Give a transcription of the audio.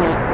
Bye.